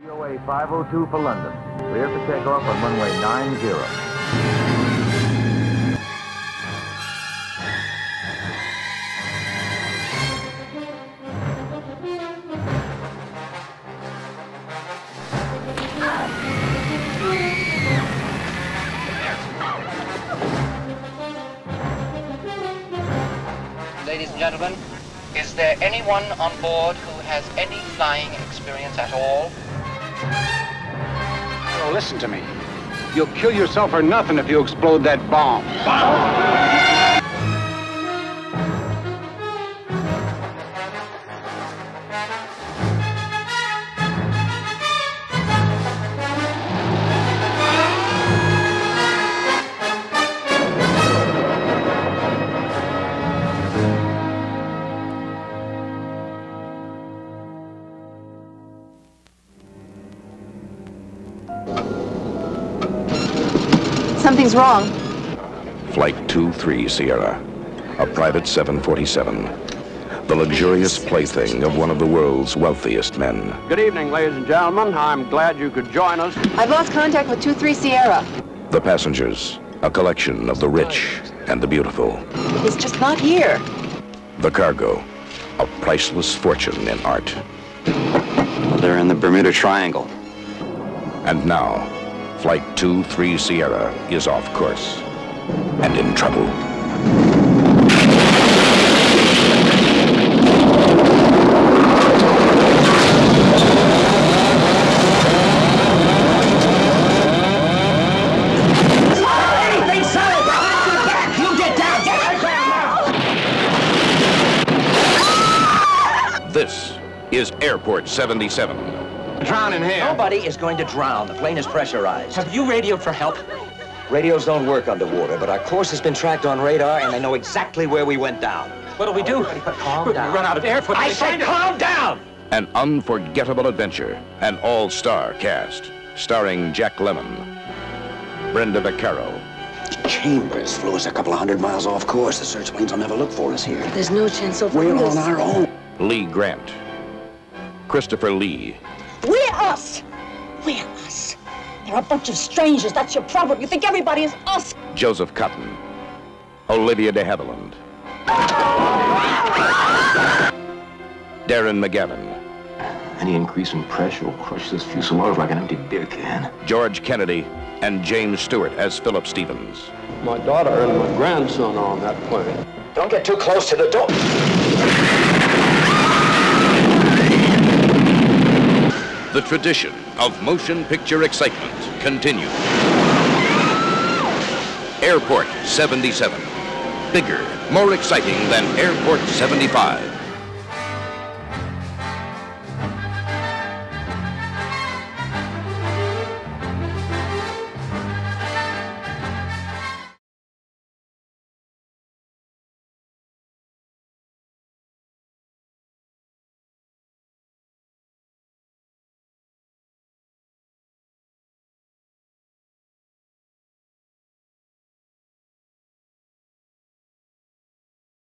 VOA 502 for London. Clear for takeoff on runway 90. Ladies and gentlemen, is there anyone on board who has any flying experience at all? Oh, listen to me. You'll kill yourself for nothing if you explode that bomb. Something's wrong. Flight 23 Sierra, a private 747. The luxurious plaything of one of the world's wealthiest men. Good evening, ladies and gentlemen. I'm glad you could join us. I've lost contact with 2-3 Sierra. The passengers, a collection of the rich and the beautiful. It's just not here. The cargo, a priceless fortune in art. They're in the Bermuda Triangle. And now, Flight 23 Sierra is off course and in trouble. This is Airport 77. Drowning here. Nobody is going to drown. The plane is pressurized. Have you radioed for help? Radios don't work underwater, but our course has been tracked on radar, and they know exactly where we went down. What'll we do? Calm down. Run out of air. for I said calm down! An unforgettable adventure, an all-star cast, starring Jack Lemmon, Brenda Vaccaro, Chambers flew us a couple of hundred miles off course. The search planes will never look for us here. There's no chance of We're on our own. Lee Grant, Christopher Lee, We're us. We're us. They're a bunch of strangers. That's your problem. You think everybody is us. Joseph Cotten, Olivia de Havilland, Darren McGavin, Any increase in pressure will crush this fuselage like an empty beer can. George Kennedy, and James Stewart as Philip Stevens. My daughter and my grandson are on that plane. Don't get too close to the door. The tradition of motion picture excitement continues. Airport 77. Bigger, more exciting than Airport 75.